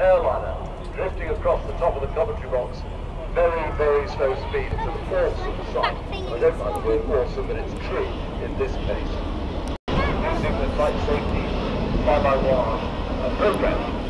airliner drifting across the top of the commentary box. Very, very slow speed. It's of the sight. I don't like the word awesome, but it's true in this case. Using the flight safety fly-by-wire program.